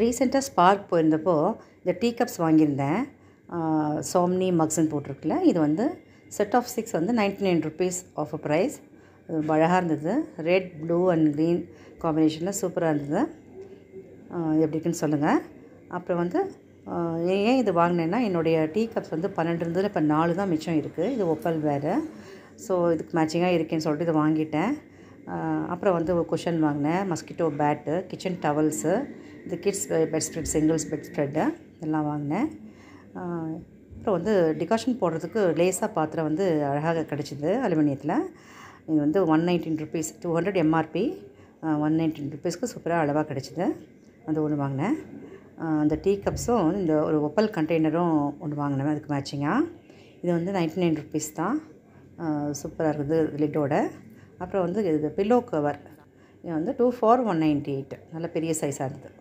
ரீசெண்டாக ஸ்பார்க் போயிருந்தப்போ இந்த டீ கப்ஸ் வாங்கியிருந்தேன். சோம்னி மக்ஸ்ன்னு போட்டிருக்குல்ல இது வந்து செட் ஆஃப் சிக்ஸ் வந்து ninety nine rupees of price அழகாக இருந்தது. ரெட் ப்ளூ அண்ட் க்ரீன் காம்பினேஷனில் சூப்பராக இருந்தது. எப்படி இருக்குன்னு சொல்லுங்கள் அப்புறம் வந்து ஏன் இது வாங்கினேன்னா என்னுடைய டீ கப்ஸ் வந்து பன்னெண்டு இருந்ததில் இப்போ நாலு தான் மிச்சம் இருக்குது இது ஒப்பல் வேறு. ஸோ இதுக்கு மேட்சிங்காக இருக்கேன்னு சொல்லிட்டு இதை வாங்கிட்டேன். அப்புறம் வந்து ஒரு குஷன் வாங்கினேன் மஸ்கிட்டோ பேட்டு கிச்சன் டவல்ஸு இந்த kids bed spread singles bed spread இதெல்லாம் வாங்கினேன். அப்புறம் வந்து டிகாஷன் போடுறதுக்கு லேஸாக பாத்திரம் வந்து அழகாக கிடச்சிது அலுமினியத்தில். இது வந்து one nineteen rupees two hundred MRP one nineteen ருபீஸ்க்கு சூப்பராக அளவாக கிடச்சிது. அது ஒன்று வாங்கினேன். அந்த டீ கப்ஸும் இந்த ஒரு ஒப்பல் கண்டெய்னரும் ஒன்று வாங்கினேன். அதுக்கு மேட்சிங்காக இது வந்து நைன்டி நைன் ருபீஸ் தான். சூப்பராக இருக்குது லிட்டோட அப்புறம் வந்து இது பில்லோ கவர் இது வந்து two for one ninety eight நல்ல பெரிய சைஸாக இருந்தது.